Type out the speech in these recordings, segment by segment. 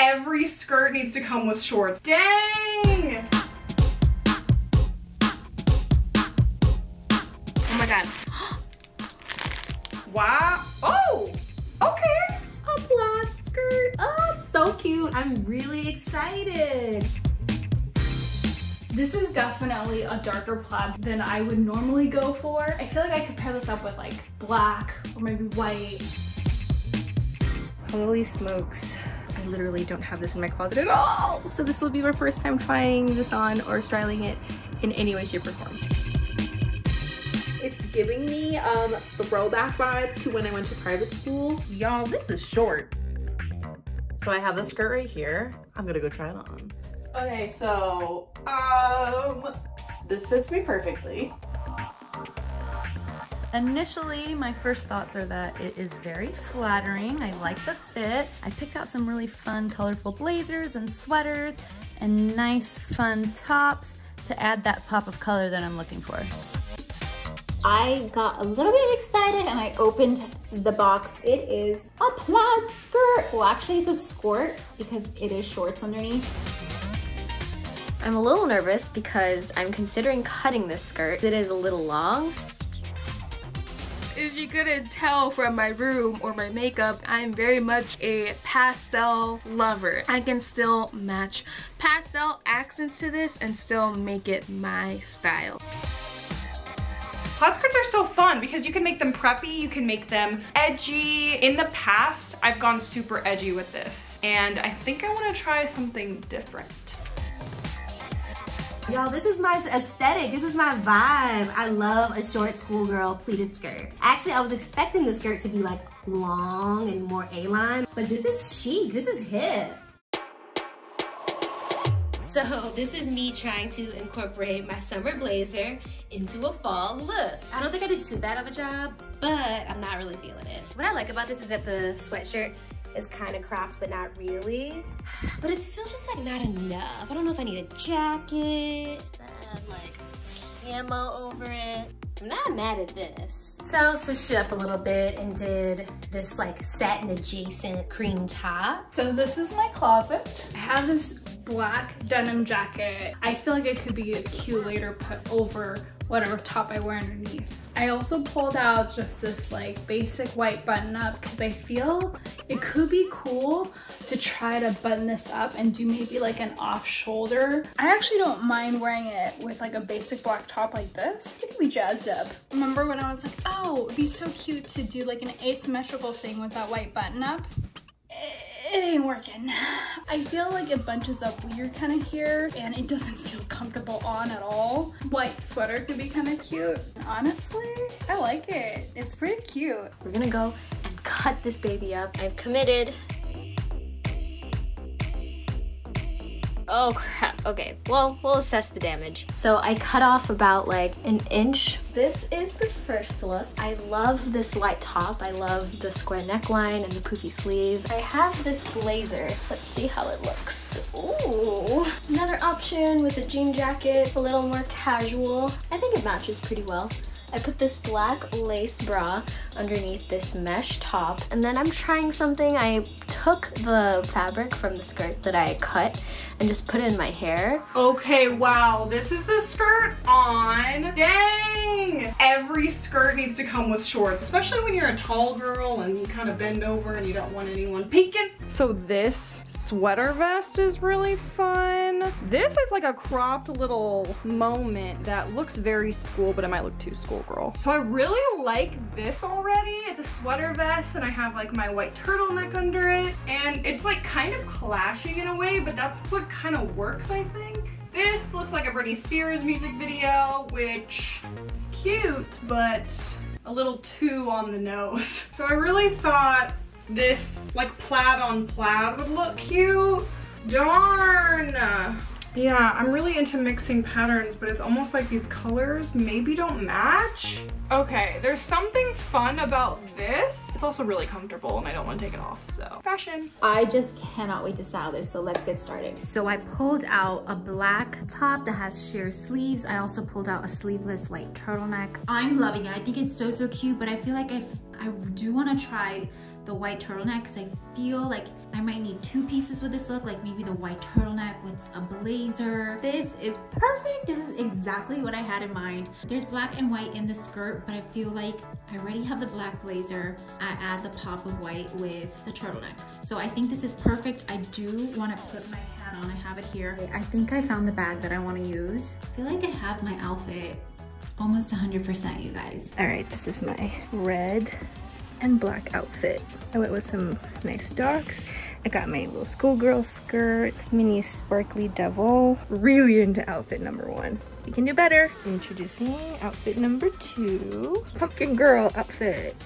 Every skirt needs to come with shorts. Dang! Oh my god. Wow. Oh, okay. A plaid skirt. Oh, so cute. I'm really excited. This is definitely a darker plaid than I would normally go for. I feel like I could pair this up with like black or maybe white. Holy smokes. I literally don't have this in my closet at all. So this will be my first time trying this on or styling it in any way, shape, or form. It's giving me um, throwback vibes to when I went to private school. Y'all, this is short. So I have the skirt right here. I'm gonna go try it on. Okay, so, um, this fits me perfectly. Initially, my first thoughts are that it is very flattering. I like the fit. I picked out some really fun, colorful blazers and sweaters and nice, fun tops to add that pop of color that I'm looking for. I got a little bit excited and I opened the box. It is a plaid skirt. Well, actually it's a skirt because it is shorts underneath. I'm a little nervous because I'm considering cutting this skirt. It is a little long. If you couldn't tell from my room or my makeup, I'm very much a pastel lover. I can still match pastel accents to this and still make it my style. Skirts are so fun because you can make them preppy, you can make them edgy. In the past, I've gone super edgy with this and I think I wanna try something different. Y'all, this is my aesthetic. This is my vibe. I love a short schoolgirl pleated skirt. Actually, I was expecting the skirt to be like long and more A-line, but this is chic. This is hip. So this is me trying to incorporate my summer blazer into a fall look. I don't think I did too bad of a job, but I'm not really feeling it. What I like about this is that the sweatshirt is kind of cropped, but not really. But it's still just like not enough. I don't know if I need a jacket, uh, like camo over it. I'm not mad at this. So switched it up a little bit and did this like satin adjacent cream top. So this is my closet. I have this black denim jacket. I feel like it could be cute later put over whatever top I wear underneath. I also pulled out just this like basic white button up because I feel it could be cool to try to button this up and do maybe like an off shoulder. I actually don't mind wearing it with like a basic black top like this. It could be jazzed up. Remember when I was like, oh, it'd be so cute to do like an asymmetrical thing with that white button up? it ain't working. I feel like it bunches up weird kind of here and it doesn't feel comfortable on at all. White sweater could be kind of cute. Honestly, I like it. It's pretty cute. We're gonna go and cut this baby up. I've committed Oh crap, okay. Well, we'll assess the damage. So I cut off about like an inch. This is the first look. I love this white top. I love the square neckline and the poofy sleeves. I have this blazer. Let's see how it looks. Ooh, another option with a jean jacket, a little more casual. I think it matches pretty well. I put this black lace bra underneath this mesh top and then I'm trying something. I took the fabric from the skirt that I cut and just put it in my hair. Okay, wow, this is the skirt on. Dang! Every skirt needs to come with shorts, especially when you're a tall girl and you kind of bend over and you don't want anyone peeking. So this sweater vest is really fun. This is like a cropped little moment that looks very school, but it might look too schoolgirl. So I really like this already. It's a sweater vest and I have like my white turtleneck under it. And it's like kind of clashing in a way, but that's what kind of works, I think. This looks like a Britney Spears music video, which cute, but a little too on the nose. So I really thought this like plaid on plaid would look cute. Darn. Yeah, I'm really into mixing patterns, but it's almost like these colors maybe don't match. Okay, there's something fun about this. It's also really comfortable and I don't want to take it off, so fashion. I just cannot wait to style this, so let's get started. So I pulled out a black top that has sheer sleeves. I also pulled out a sleeveless white turtleneck. I'm loving it. I think it's so, so cute, but I feel like I, I do want to try the white turtleneck because I feel like I might need two pieces with this look, like maybe the white turtleneck with a blazer. This is perfect. This is exactly what I had in mind. There's black and white in the skirt, but I feel like I already have the black blazer. I add the pop of white with the turtleneck. So I think this is perfect. I do want to put my hat on. I have it here. I think I found the bag that I want to use. I feel like I have my outfit almost 100% you guys. All right, this is my red and black outfit. I went with some nice docs. I got my little schoolgirl skirt, mini sparkly devil. Really into outfit number one. You can do better. Introducing outfit number two, pumpkin girl outfit.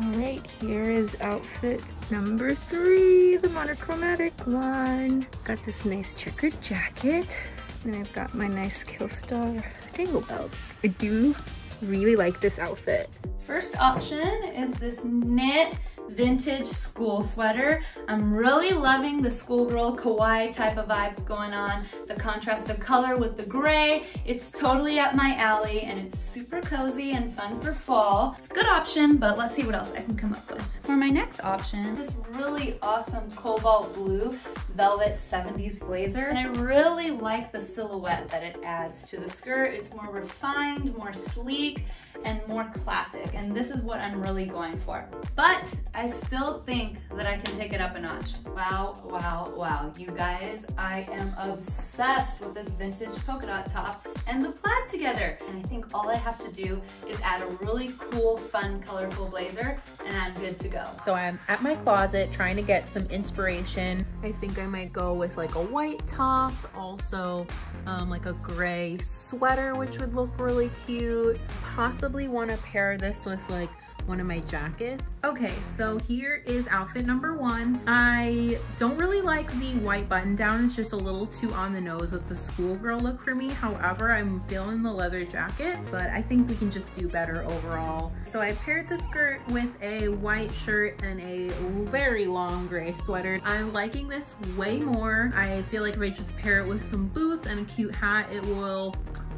All right, here is outfit number three, the monochromatic one. Got this nice checkered jacket. And I've got my nice Killstar dangle belt. I do really like this outfit. First option is this knit vintage school sweater. I'm really loving the schoolgirl kawaii type of vibes going on. The contrast of color with the gray. It's totally up my alley and it's super cozy and fun for fall. Good option, but let's see what else I can come up with. For my next option, this really awesome cobalt blue velvet 70s blazer. And I really like the silhouette that it adds to the skirt. It's more refined, more sleek, and more classic. And this is what I'm really going for. But I still think that I can take it up a notch. Wow, wow, wow. You guys, I am obsessed with this vintage polka dot top and the plaid together. And I think all I have to do is add a really cool, fun, colorful blazer and I'm good to go. So I'm at my closet trying to get some inspiration. I think I might go with like a white top, also um, like a gray sweater, which would look really cute. Possibly want to pair this with like one of my jackets. Okay, so here is outfit number one. I don't really like the white button down. It's just a little too on the nose with the schoolgirl look for me. However, I'm feeling the leather jacket, but I think we can just do better overall. So I paired the skirt with a white shirt and a very long gray sweater. I'm liking this way more. I feel like if I just pair it with some boots and a cute hat, it will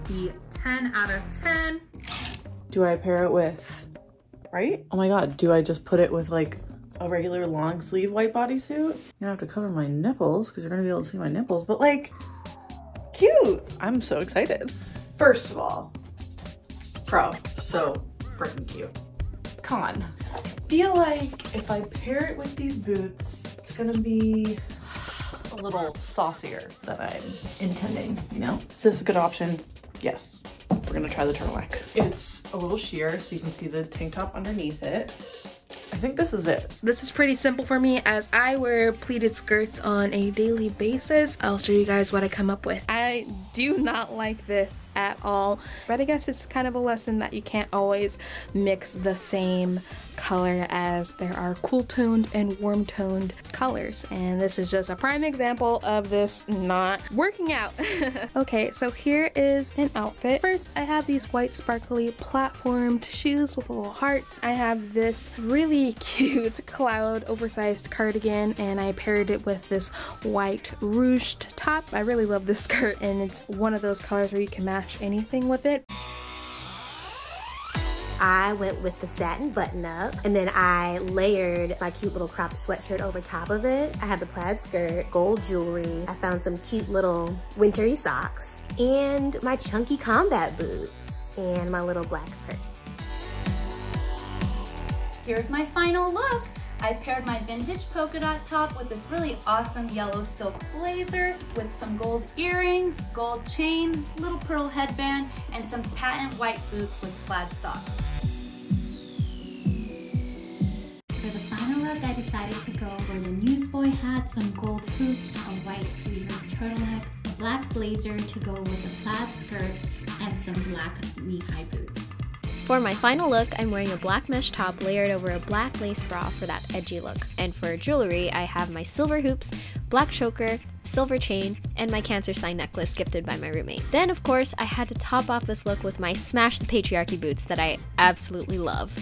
be 10 out of 10. Do I pair it with right? Oh my god, do I just put it with like a regular long sleeve white bodysuit? You're gonna have to cover my nipples because you're gonna be able to see my nipples, but like, cute. I'm so excited. First of all, pro, so freaking cute. Con, feel like if I pair it with these boots, it's gonna be a little saucier than I'm intending, you know? Is this a good option? Yes we're gonna try the turtleneck. It's a little sheer so you can see the tank top underneath it. I think this is it. This is pretty simple for me as I wear pleated skirts on a daily basis. I'll show you guys what I come up with. I do not like this at all, but I guess it's kind of a lesson that you can't always mix the same color as there are cool toned and warm toned colors and this is just a prime example of this not working out. okay so here is an outfit. First I have these white sparkly platformed shoes with little hearts. I have this really cute cloud oversized cardigan and I paired it with this white ruched top. I really love this skirt and it's one of those colors where you can match anything with it. I went with the satin button up and then I layered my cute little cropped sweatshirt over top of it. I have the plaid skirt, gold jewelry. I found some cute little wintry socks and my chunky combat boots and my little black purse. Here's my final look. I paired my vintage polka dot top with this really awesome yellow silk blazer with some gold earrings, gold chain, little pearl headband, and some patent white boots with plaid socks. For the final look, I decided to go for the newsboy hat, some gold hoops, a white sleeveless turtleneck, a black blazer to go with the plaid skirt, and some black knee-high boots. For my final look, I'm wearing a black mesh top layered over a black lace bra for that edgy look. And for jewelry, I have my silver hoops, black choker, silver chain, and my cancer sign necklace gifted by my roommate. Then, of course, I had to top off this look with my Smash the Patriarchy boots that I absolutely love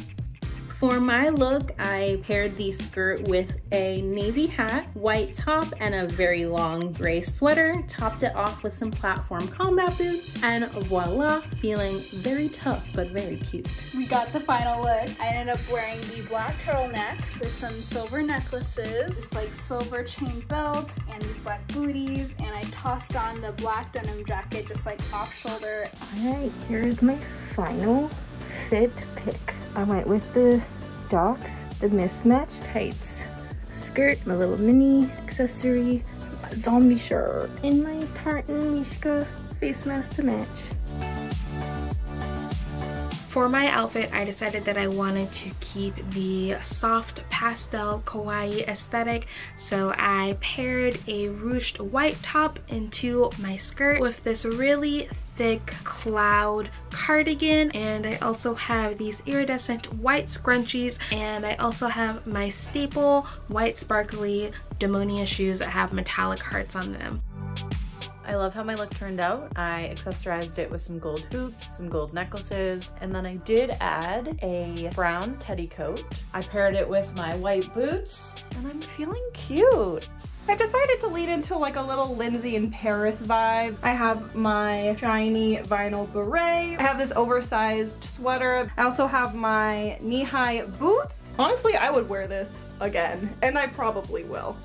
For my look, I paired the skirt with a navy hat, white top, and a very long gray sweater, topped it off with some platform combat boots, and voila, feeling very tough but very cute. We got the final look. I ended up wearing the black turtleneck with some silver necklaces, this like silver chain belt, and these black booties, and I tossed on the black denim jacket just like off shoulder. Alright, here's my final fit pick. I went with the Docs, the mismatched tights, skirt, my little mini accessory, zombie shirt, and my tartan Mishka face mask to match. For my outfit, I decided that I wanted to keep the soft pastel kawaii aesthetic. So I paired a ruched white top into my skirt with this really thick cloud cardigan and I also have these iridescent white scrunchies and I also have my staple white sparkly Demonia shoes that have metallic hearts on them. I love how my look turned out. I accessorized it with some gold hoops, some gold necklaces, and then I did add a brown teddy coat. I paired it with my white boots, and I'm feeling cute. I decided to lead into like a little Lindsay in Paris vibe. I have my shiny vinyl beret. I have this oversized sweater. I also have my knee-high boots. Honestly, I would wear this again, and I probably will.